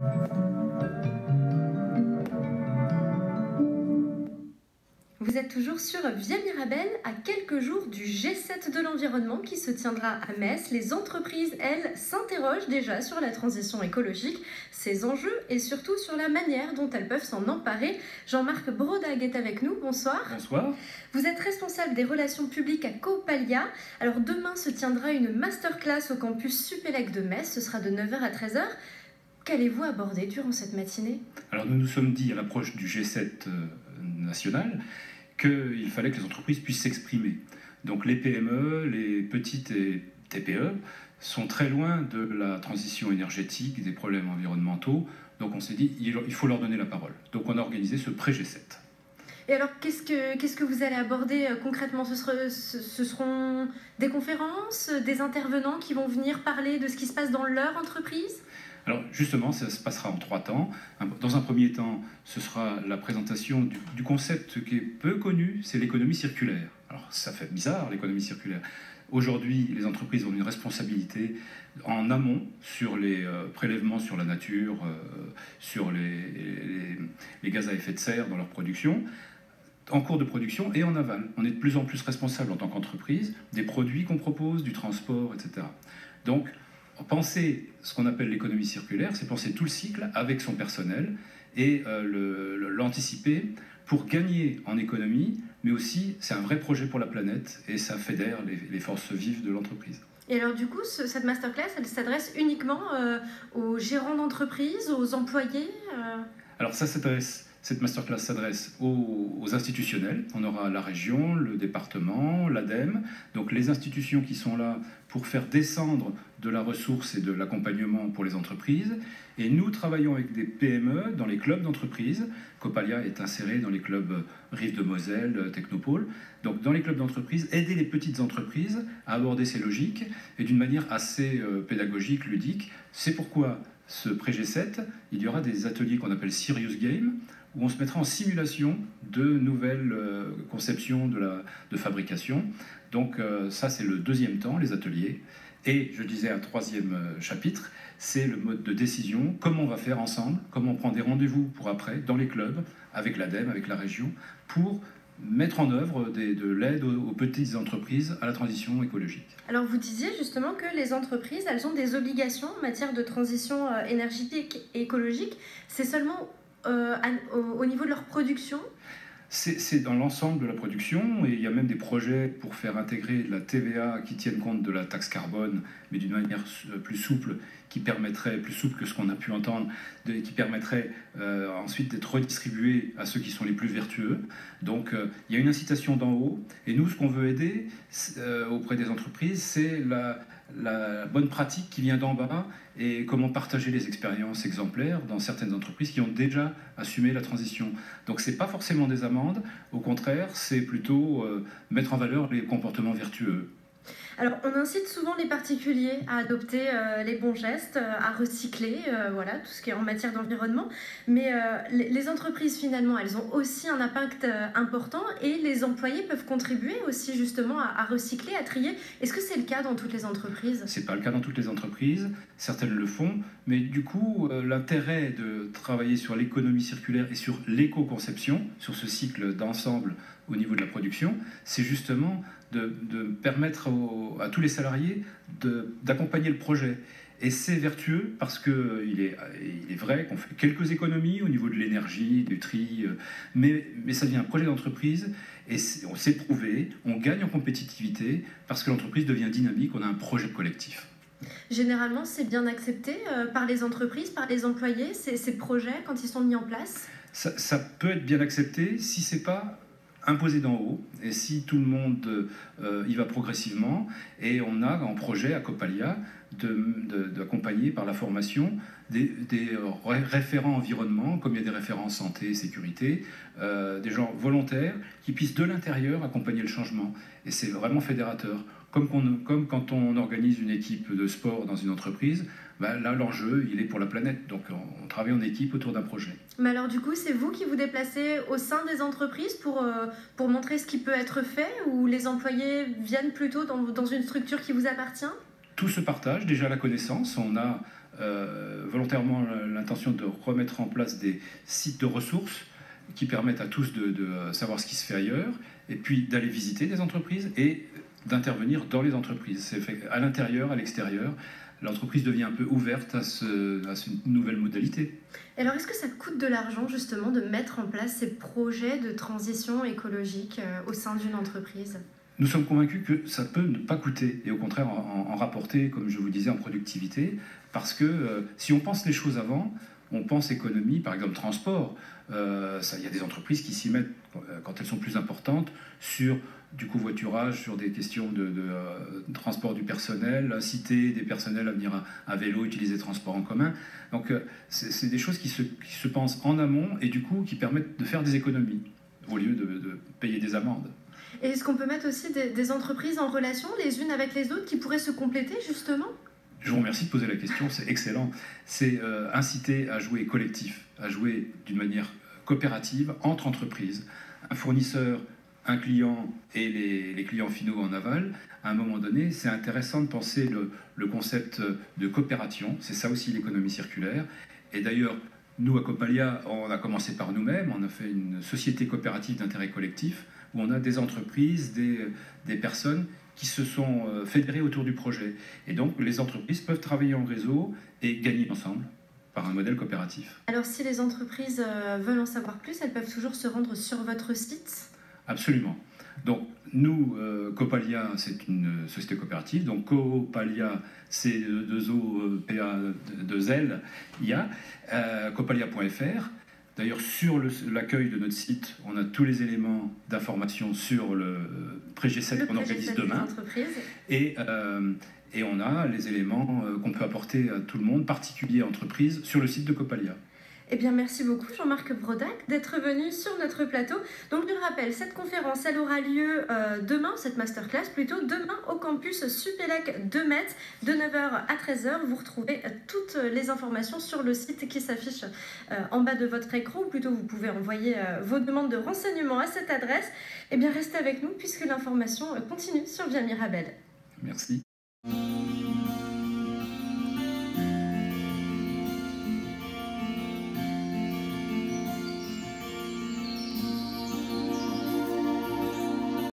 Vous êtes toujours sur Via Mirabel à quelques jours du G7 de l'environnement qui se tiendra à Metz. Les entreprises, elles, s'interrogent déjà sur la transition écologique, ses enjeux et surtout sur la manière dont elles peuvent s'en emparer. Jean-Marc Brodag est avec nous. Bonsoir. Bonsoir. Vous êtes responsable des relations publiques à Copalia. Alors demain se tiendra une masterclass au campus Supélec de Metz. Ce sera de 9h à 13h. Qu'allez-vous aborder durant cette matinée? Alors nous nous sommes dit à l'approche du G7 euh, national qu'il fallait que les entreprises puissent s'exprimer. Donc les PME, les petites et TPE sont très loin de la transition énergétique, des problèmes environnementaux. Donc on s'est dit, il faut leur donner la parole. Donc on a organisé ce pré-G7. Et alors, qu'est-ce que, qu'est-ce que vous allez aborder euh, concrètement? Ce, ce, seront des conférences, des intervenants qui vont venir parler de ce qui se passe dans leur entreprise? Alors justement, ça se passera en trois temps. Dans un premier temps, ce sera la présentation du, concept qui est peu connu, c'est l'économie circulaire. Alors ça fait bizarre, l'économie circulaire. Aujourd'hui, les entreprises ont une responsabilité en amont sur les euh, prélèvements sur la nature, euh, sur les, les, gaz à effet de serre dans leur production, en cours de production et en aval. On est de plus en plus responsable en tant qu'entreprise des produits qu'on propose, du transport, etc. Donc, penser ce qu'on appelle l'économie circulaire, c'est penser tout le cycle avec son personnel et euh, l'anticiper pour gagner en économie, mais aussi c'est un vrai projet pour la planète et ça fédère les, forces vives de l'entreprise. Et alors du coup, cette masterclass, elle s'adresse uniquement euh, aux gérants d'entreprise, aux employés euh? Alors ça s'adresse cette masterclass s'adresse aux, institutionnels. On aura la région, le département, l'ADEME, donc les institutions qui sont là pour faire descendre de la ressource et de l'accompagnement pour les entreprises. Et nous travaillons avec des PME dans les clubs d'entreprise. Copalia est inséré dans les clubs Rive de Moselle, Technopole. Donc dans les clubs d'entreprise, aider les petites entreprises à aborder ces logiques et d'une manière assez euh, pédagogique, ludique. C'est pourquoi ce pré-G7, il y aura des ateliers qu'on appelle Serious Game, où on se mettra en simulation de nouvelles euh, conceptions de, la, de fabrication. Donc euh, ça, c'est le deuxième temps, les ateliers. Et je disais un troisième euh, chapitre, c'est le mode de décision, comment on va faire ensemble, comment on prend des rendez-vous pour après, dans les clubs, avec l'ADEME, avec la région, pour mettre en œuvre de l'aide aux, petites entreprises à la transition écologique? Alors vous disiez justement que les entreprises, elles ont des obligations en matière de transition énergétique et écologique. C'est seulement euh, au, niveau de leur production c'est dans l'ensemble de la production et il y a même des projets pour faire intégrer la TVA qui tiennent compte de la taxe carbone, mais d'une manière plus souple, qui permettrait, plus souple que ce qu'on a pu entendre, qui permettrait euh, ensuite d'être redistribué à ceux qui sont les plus vertueux. Donc il y a une incitation d'en haut et nous, ce qu'on veut aider auprès des entreprises, c'est la, bonne pratique qui vient d'en bas et comment partager les expériences exemplaires dans certaines entreprises qui ont déjà assumé la transition. Donc ce n'est pas forcément des amendes, au contraire, c'est plutôt euh, mettre en valeur les comportements vertueux. Alors, on incite souvent les particuliers à adopter euh, les bons gestes, euh, à recycler, euh, voilà, tout ce qui est en matière d'environnement. Mais les entreprises, finalement, elles ont aussi un impact important et les employés peuvent contribuer aussi, justement, à, recycler, à trier. Est-ce que c'est le cas dans toutes les entreprises? C'est pas le cas dans toutes les entreprises. Certaines le font. Mais du coup, l'intérêt de travailler sur l'économie circulaire et sur l'éco-conception, sur ce cycle d'ensemble au niveau de la production, c'est justement de, permettre à tous les salariés d'accompagner le projet. Et c'est vertueux parce qu'il est, il est vrai qu'on fait quelques économies au niveau de l'énergie, du tri, euh, mais, mais ça devient un projet d'entreprise et on s'est prouvé, on gagne en compétitivité parce que l'entreprise devient dynamique, on a un projet collectif. Généralement, c'est bien accepté euh, par les entreprises, par les employés, ces, ces projets, quand ils sont mis en place? Ça, ça peut être bien accepté si c'est pas imposé d'en haut, et si tout le monde euh, y va progressivement, et on a en projet à Copalia d'accompagner par la formation des, référents environnement, comme il y a des référents santé, sécurité, euh, des gens volontaires qui puissent de l'intérieur accompagner le changement. Et c'est vraiment fédérateur. Comme, quand on organise une équipe de sport dans une entreprise, bah, là l'enjeu il est pour la planète. Donc on, travaille en équipe autour d'un projet. Mais alors du coup c'est vous qui vous déplacez au sein des entreprises pour, euh, pour montrer ce qui peut être fait ou les employés viennent plutôt dans, dans une structure qui vous appartient? Tout se partage, déjà la connaissance. On a volontairement l'intention de remettre en place des sites de ressources qui permettent à tous de, savoir ce qui se fait ailleurs, et puis d'aller visiter des entreprises et d'intervenir dans les entreprises. C'est fait à l'intérieur, à l'extérieur. L'entreprise devient un peu ouverte à, ce, à cette nouvelle modalité. alors, est-ce que ça coûte de l'argent justement de mettre en place ces projets de transition écologique euh, au sein d'une entreprise? Nous sommes convaincus que ça peut ne pas coûter et au contraire en, rapporter, comme je vous disais, en productivité, parce que euh, si on pense les choses avant, on pense économie, par exemple transport. Euh, il y a des entreprises qui s'y mettent euh, quand elles sont plus importantes sur du covoiturage, sur des questions de, euh, transport du personnel, inciter des personnels à venir à, vélo, utiliser les transports en commun. Donc c'est des choses qui se, pensent en amont et du coup qui permettent de faire des économies au lieu de, payer des amendes. Et est-ce qu'on peut mettre aussi des, des entreprises en relation les unes avec les autres qui pourraient se compléter justement? Je vous remercie de poser la question, c'est excellent. C'est euh, inciter à jouer collectif, à jouer d'une manière coopérative entre entreprises, un fournisseur, un client et les, clients finaux en aval. À un moment donné, c'est intéressant de penser le, le concept de coopération, c'est ça aussi l'économie circulaire. Et d'ailleurs, nous, à Copalia, on a commencé par nous-mêmes, on a fait une société coopérative d'intérêt collectif où on a des entreprises, des, des personnes qui se sont euh, fédérés autour du projet. Et donc, les entreprises peuvent travailler en réseau et gagner ensemble par un modèle coopératif. Alors, si les entreprises euh, veulent en savoir plus, elles peuvent toujours se rendre sur votre site? Absolument. Donc, nous, euh, Copalia, c'est une société coopérative. Donc, Copalia, c'est 2 O, P, A, 2 L, I, A, copalia.fr. D'ailleurs, sur l'accueil de notre site, on a tous les éléments d'information sur le pré 7 qu'on organise demain. Et, euh, et on a les éléments euh, qu'on peut apporter à tout le monde, particulier entreprises, sur le site de Copalia. Eh bien, merci beaucoup Jean-Marc Brodac d'être venu sur notre plateau. Donc, je le rappelle, cette conférence, elle aura lieu euh, demain, cette masterclass plutôt, demain au campus Supélec de Metz, de 9h à 13h. Vous retrouvez euh, toutes les informations sur le site qui s'affiche euh, en bas de votre écran, ou plutôt vous pouvez envoyer vos demandes de renseignements à cette adresse. Eh bien, restez avec nous puisque l'information continue sur Via Mirabel. Merci.